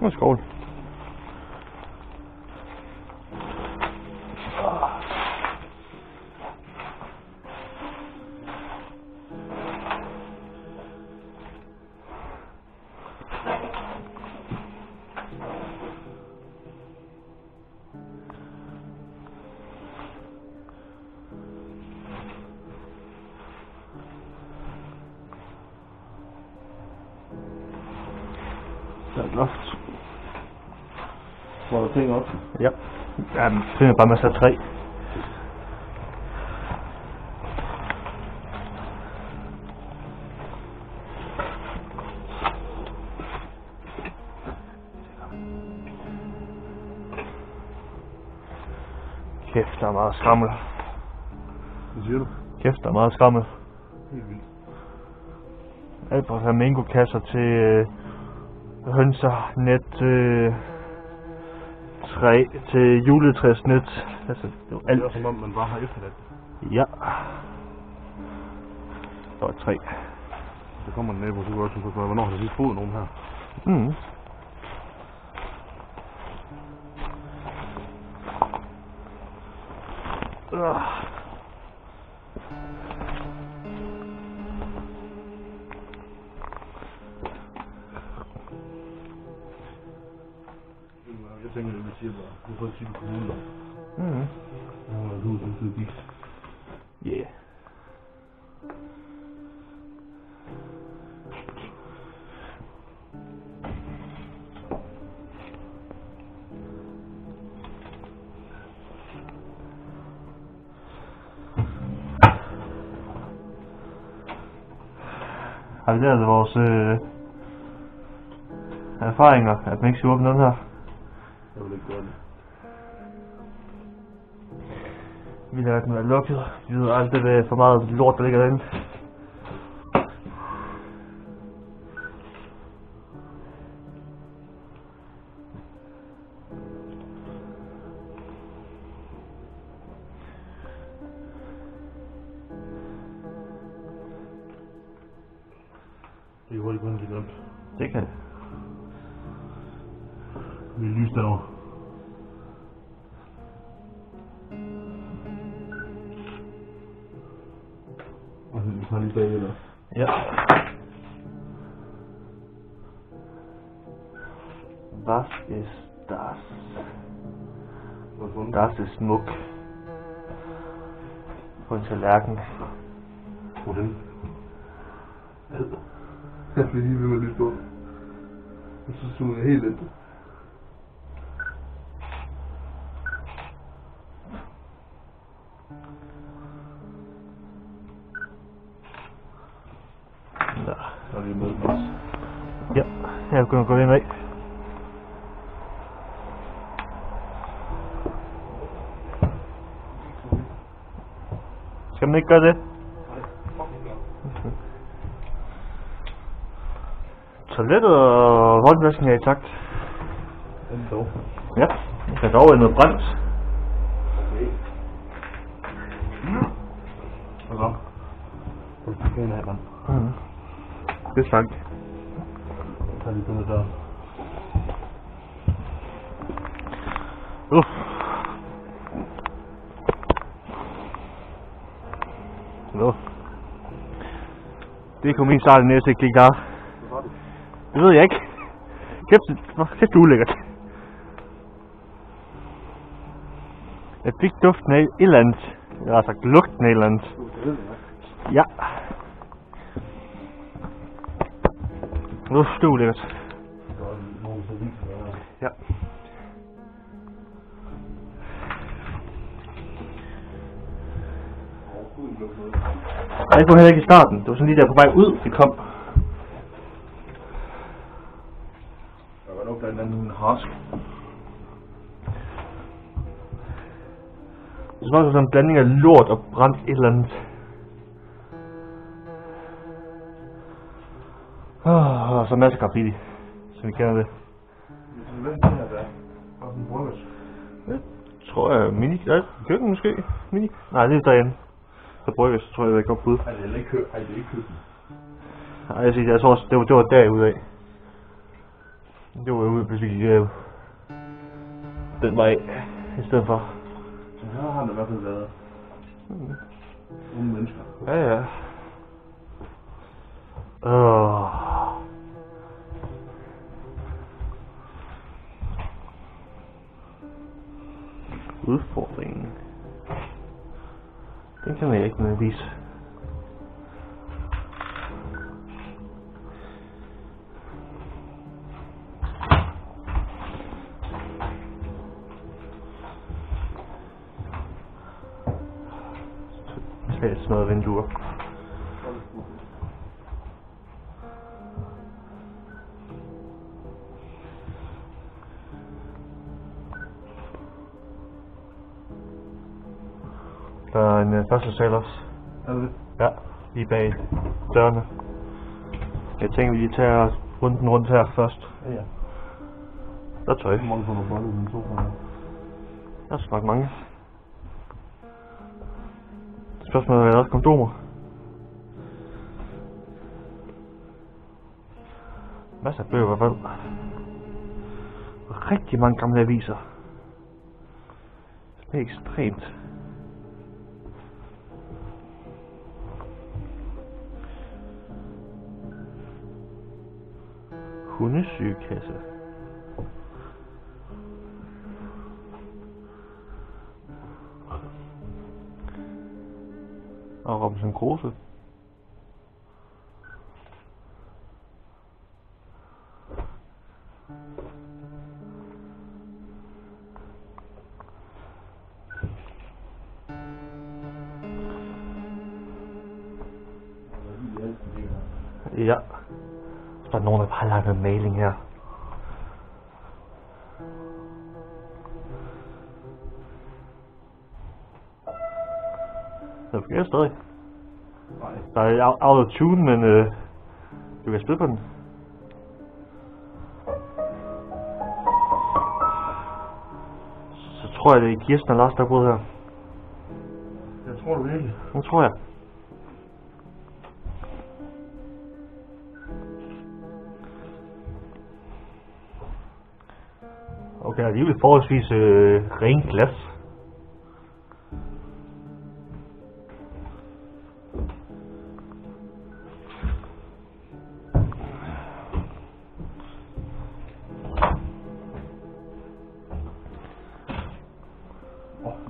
Nu skål. Der er et loft. Hvor der ting op. Ja. Jamen, finder bare masser af træ. Kæft, der er meget skrammel. Hvad siger du? Kæft, der er meget skrammel. Helt vildt. Alt fra flamingo-kasser til øh, hønser, net, øh, træ til juletræsnet. Altså, det var Det alt. er som om, man bare har efterladt. Ja. Der var tre. Så kommer en nabo, så går jeg også på, hvornår har der lige fået nogen her? Mm. Uh. Jeg tænker, at vi siger bare, du får sige kommune der. Mm. Og du er sådan set Ja. Har vi lært af vores øh, erfaringer, at man ikke skal åbne den her? Jeg vil ikke gøre det. Vi lader den være lukket. Vi ved aldrig, hvad for meget lort, der ligger derinde. Det kan hurtigt gå en til. Det kan det. Vi er lys derovre. Og så tager lige bagved der. Ja. Was ist das? Hvad for Das ist smuk. På en tallerken. Hvordan? Ad. Jeg bliver lige ved med at begynder at gå ind af. Skal man ikke gøre det? Toilettet og håndvasken er i takt. Den dog. Ja, der dog er noget brændt. Og så? Så skal jeg have vand. Mm. Det er sandt. Jeg tager lige på der. Uff. Nå. Det kunne min start næste ikke lige klare. Det? Ved jeg ikke. Kæft, hvor kæft er ulækkert. Jeg fik duften af et eller andet. Jeg har sagt lugten af et eller andet. Det ved jeg. Ja. Det er så vildt. Ja. Jeg kunne heller ikke i starten. Det var sådan lige der på vej ud, det kom. Der var nok blandt andet en harsk. Det smagte som sådan en blanding af lort og brændt et eller andet. Oh, og så masser af graffiti, så vi kender det. Hvad er det er? Tror jeg mini... Ja, køkken måske? Mini? Nej, det er derinde. Så brygger, så tror jeg, det er et godt bud. Ej, det er ikke kø. Ej, det er ikke køkken. Nej, jeg, siger, jeg tror også, det var, det var derude af. Det var jo hvis vi gik øh, den vej i stedet for. Så her har det i hvert fald været Mm. unge mennesker. Ja, ja. Åh. Udfordringen. Den kan jeg ikke nødvendigvis. Tre det det? Ja, lige bag dørene. Jeg tænker, vi lige tager runden rundt her først. Ja. Der er tøj. Hvor mange får du bolde i den sofa? Der er nok mange. Spørgsmålet er, er der også kondomer? Masser af bøger i hvert fald. Rigtig mange gamle aviser. Det er ekstremt. Hundesygekasse. Og Robinson Crusoe. Ja. Der er nogen, der har lagt en maling her. Den fungerer stadig. Nej. Der er au- auto-tune, men øh, du kan spille på den. Så tror jeg, det er Kirsten og Lars, der har boet her. Jeg tror du virkelig. Nu tror jeg. Der er alligevel forholdsvis øh, rent glas.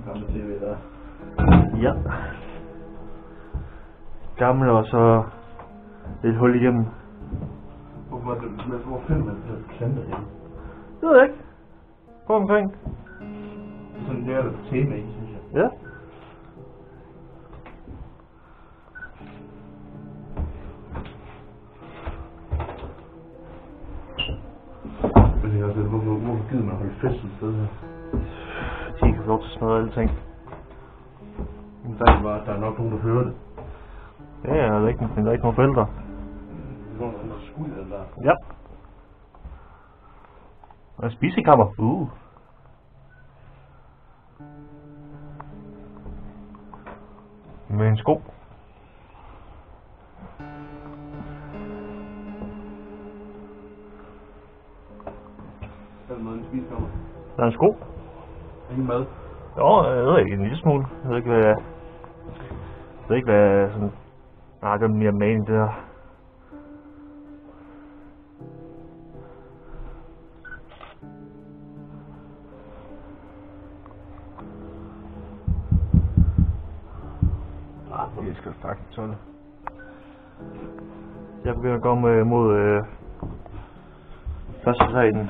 Gamle. Ja. Gammel og så lidt hul igennem. Det, men hvor finder man det planter hen? Det ved jeg ikke. Gå omkring. Sådan det er der tema i, synes jeg. Ja. Men det er også, hvorfor, hvorfor gider man holde fest et sted her? De kan få lov til at smadre alle ting. Men der er bare, der er nok nogen, der hører det. Ja, der er ikke, men der er ikke nogen forældre. Det nogen, der skud den der. Ja. Og spisekammer. Uh. Med en sko. Er der er en sko. Ingen mad. Jo, jeg ved ikke, en lille smule. Jeg ved ikke, hvad... Jeg ved ikke, hvad sådan... Nej, det er mere maling, det der. Skal faktisk tåle. Jeg begynder at gå med, mod øh, første salen.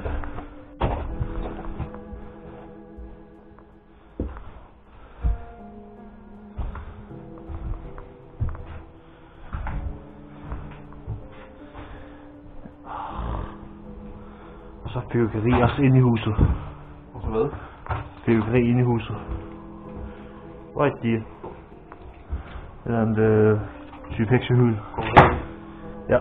Og så fyrkeri også inde i huset. Og så hvad? Fyrkeri inde i huset. Right and uh, syge peksehyl. Ja.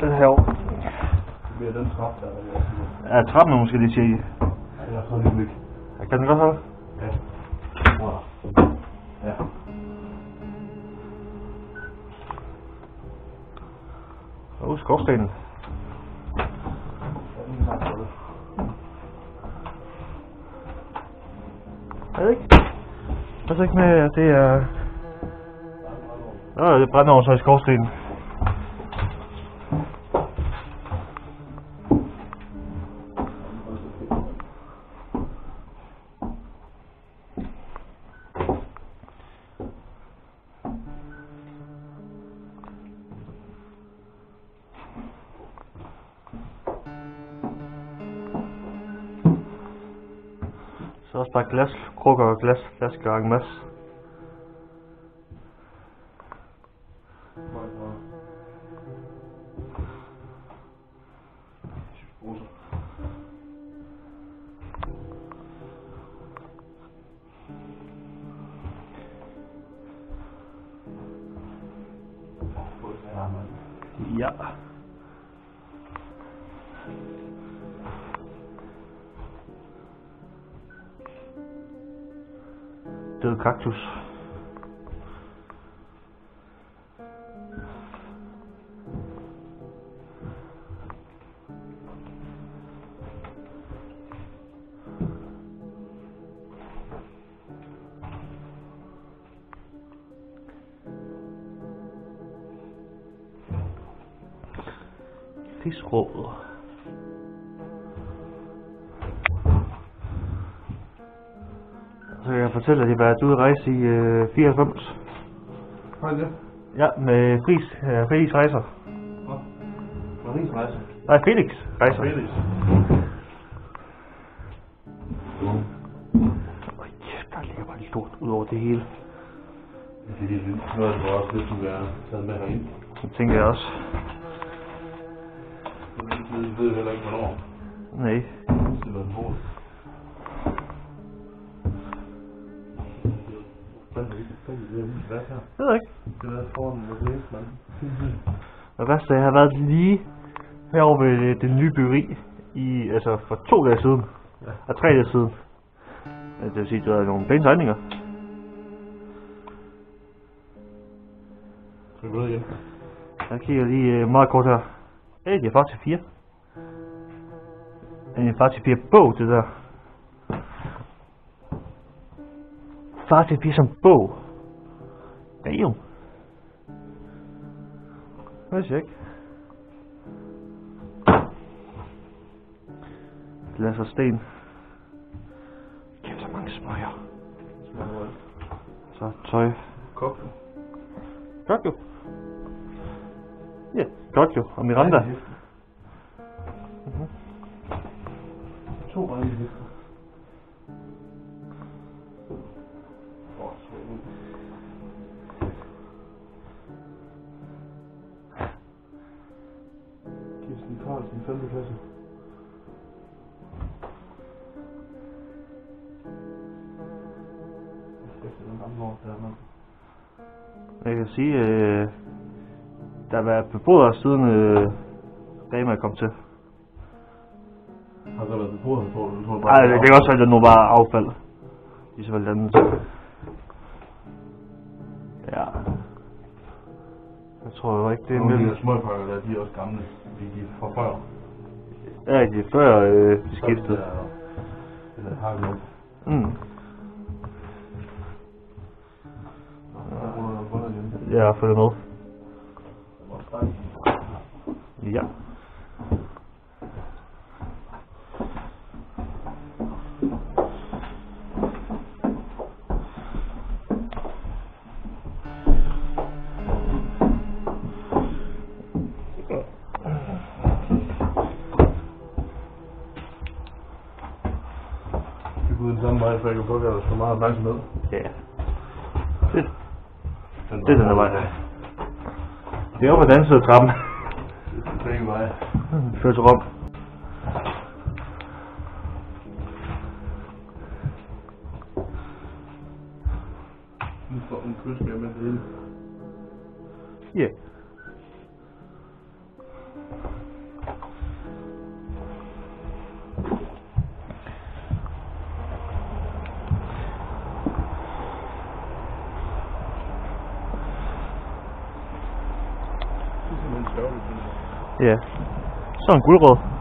Den her over. Det bliver den trap, der. Ja, trappen er måske lidt tjekke. Ja, jeg har lidt Ja, kan den godt holde? Ja. Wow. Ja. Og skorstenen. Er det ikke? Er det ikke med, at det er Nå, det er brændeovn sig i skorstenen. Så også bare glas, krukker og glas, flasker en masse. Yeah. The cactus. Fiskråd. Så jeg fortælle, at jeg har været ude at rejse i øh, 94. Har det? Ja, med Friis, øh, Felix Rejser. Nå. Maries rejse. Nej, Felix Rejser. Felix. Øj, kæft, der ligger bare lort ud over det hele. Det er helt vildt. Noget af det også lidt, som være taget med herind. Det tænker jeg også. Men ved heller ikke, hvornår. Nej. Det var en hård. Jeg ved ikke. Det der foran Det værste Det at jeg har været lige herovre ved det, det nye byggeri i, altså for to dage siden. Ja. Og tre dage siden. Det vil sige, at det var nogle pæne tegninger. Skal vi gå ned igen? Jeg kigger lige øh, meget kort her. Hey, det er faktisk 4. En far til bog, det der. Far til som bog. Damn. Hvad siger ikke? Glas og sten. Kæft, så mange smøger. Så tøj. Kok. Godt jo. Ja, godt jo. Og Miranda. Ej, Efter den gamle år, der er man. Jeg kan sige, øh, der har været beboere siden øh, Rema kom til. Har der været på, du tror Nej, det kan også være, at det nu var affald. I så fald andet. Ja. Jeg tror jo ikke, det er Nogle af de der de er også gamle. De de er fra før. Ja, det er før øh, de skiftede. Eller har vi. Mm. Jeg følger med. Ja. Går ud den samme vej, så jeg kan få der så meget opmærksomhed. Ja. Det, det er den der vej. Det er oppe ad den anden side af trappen. Det er begge veje. Fører til jeg. Ja. Så